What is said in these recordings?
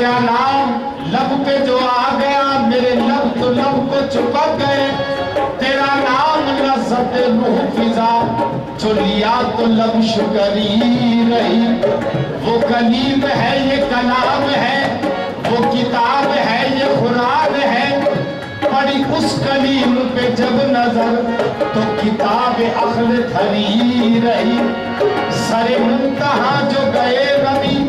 تیرا نام، لب پہ جو آ گیا، میرے لب تو لب کو چپک گئے۔ تیرا نام لذت روح فضا جو لیا تو لب شکری رہی۔ وہ کلیم ہے، یہ کلام ہے، وہ کتاب ہے، یہ قرآن ہے۔ پڑی اس کلیم پہ جب نظر، تو کتاب اخل تھری رہی۔ سر منتہا جو گئے ربی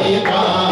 América.